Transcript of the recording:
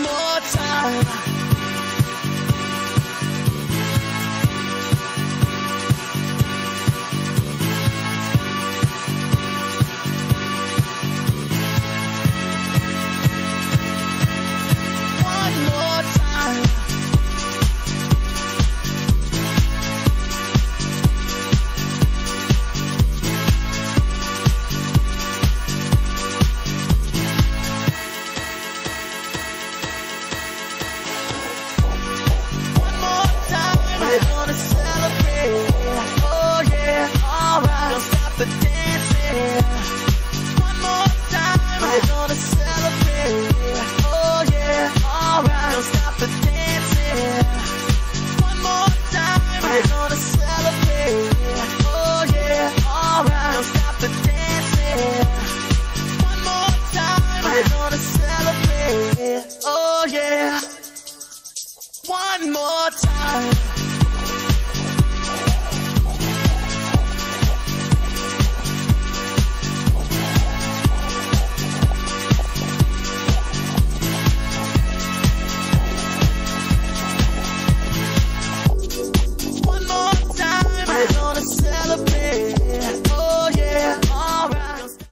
more time. One more time.